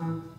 Mm-hmm.